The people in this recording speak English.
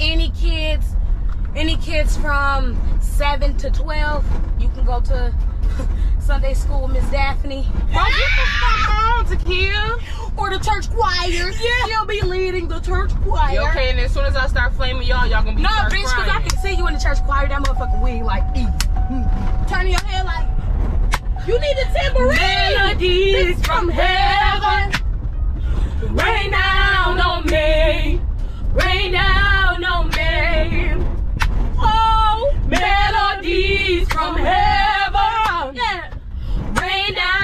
any kids, any kids from seven to twelve, you can go to Sunday school with Miss Daphne. Bro, get the fuck on, Takeeya. Or the church choir. Yeah. She'll be leading the church choir. You okay? And as soon as I start flaming y'all, y'all gonna be No, bitch, because I can see you in the church choir. That motherfucking wig like, e. Turning your head like, you need a tambourine. Melodies from heaven Down.